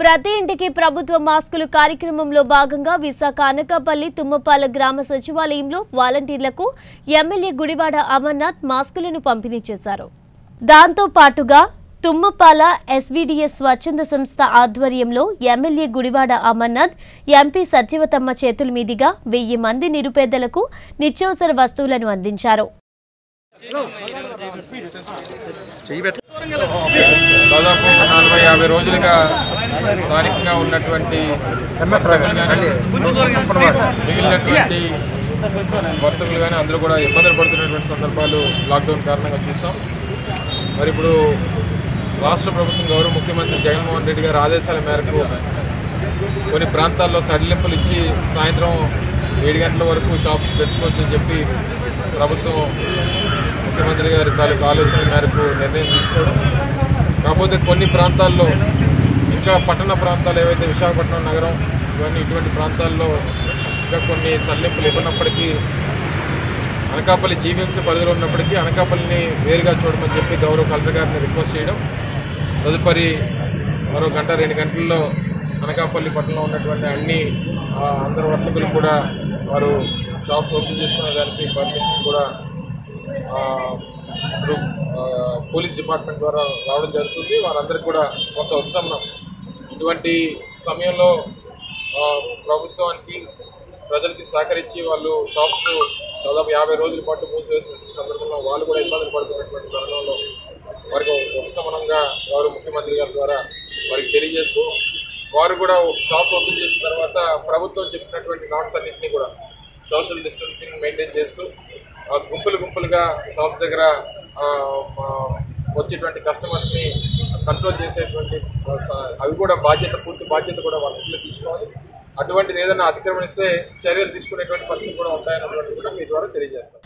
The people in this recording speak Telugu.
ప్రతి ఇంటికి ప్రభుత్వ మాస్కులు కార్యక్రమంలో భాగంగా విశాఖ అనకాపల్లి తుమ్మపాల గ్రామ సచివాలయంలో వాలంటీర్లకు ఎమ్మెల్యే గుడివాడ అమర్నాథ్ మాస్కులను పంపిణీ చేశారు. దాంతో పాటుగా తుమ్మపాల ఎస్వీడీఎస్ స్వచ్ఛంద సంస్థ ఆధ్వర్యంలో ఎమ్మెల్యే గుడివాడ అమర్నాథ్ ఎంపీ సత్యవతమ్మ చేతుల మీదుగా వెయ్యి మంది నిరుపేదలకు నిత్యావసర వస్తువులను అందించారు. దాదాపు నలభై యాభై రోజులుగా స్థానికంగా ఉన్నటువంటి మిగిలినటువంటి వర్తకులు కానీ అందరూ కూడా ఇబ్బందులు పడుతున్నటువంటి సందర్భాలు లాక్డౌన్ కారణంగా చూసాం. మరి ఇప్పుడు రాష్ట్ర ప్రభుత్వం గౌరవ ముఖ్యమంత్రి జగన్మోహన్ రెడ్డి గారి ఆదేశాల మేరకు కొన్ని ప్రాంతాల్లో సడలింపులు ఇచ్చి సాయంత్రం ఏడు గంటల వరకు షాప్స్ తెచ్చుకోవచ్చు అని చెప్పి ప్రభుత్వం ముఖ్యమంత్రి గారి తాలూకు ఆలోచన మేరకు నిర్ణయం తీసుకోవడం. కాకపోతే కొన్ని ప్రాంతాల్లో ఇంకా పట్టణ ప్రాంతాలు ఏవైతే విశాఖపట్నం నగరం ఇవన్నీ ఇటువంటి ప్రాంతాల్లో ఇంకా కొన్ని సడలింపులు ఇవ్వనప్పటికీ అనకాపల్లి జీవీఎంసీ పరిధిలో ఉన్నప్పటికీ అనకాపల్లిని వేరుగా చూడమని చెప్పి గౌరవ కలెక్టర్ గారిని రిక్వెస్ట్ చేయడం. తదుపరి మరో గంట రెండు గంటల్లో అనకాపల్లి పట్టణంలో ఉన్నటువంటి అన్ని అందరు వర్తకులు కూడా వారు షాప్స్ ఓపెన్ చేసుకునే దానికి పర్మిషన్ కూడా పోలీస్ డిపార్ట్మెంట్ ద్వారా రావడం జరుగుతుంది. వారందరికీ కూడా కొంత ఉపశమనం ఇటువంటి సమయంలో ప్రభుత్వానికి ప్రజలకి సహకరించి వాళ్ళు షాప్స్ దాదాపు యాభై రోజుల పాటు మూసివేసిన సందర్భంలో వాళ్ళు కూడా ఇబ్బందులు పడుతున్నటువంటి తరుణంలో వారికి ఉపశమనంగా వారు ముఖ్యమంత్రి గారి ద్వారా వారికి తెలియజేస్తూ వారు కూడా షాప్ ఓపెన్ చేసిన తర్వాత ప్రభుత్వం చెప్పినటువంటి నాట్స్ అన్నింటినీ కూడా సోషల్ డిస్టెన్సింగ్ మెయింటైన్ చేస్తూ గుంపులు గుంపులుగా షాప్స్ దగ్గర వచ్చేటువంటి కస్టమర్స్ని కంట్రోల్ చేసేటువంటి అవి కూడా బాధ్యత పూర్తి బాధ్యత కూడా వాళ్ళ ఇంట్లో తీసుకోవాలి. అటువంటిది ఏదైనా అతిక్రమణిస్తే చర్యలు తీసుకునేటువంటి పరిస్థితి కూడా ఉంటాయన్నటువంటి కూడా మీ ద్వారా తెలియజేస్తాం.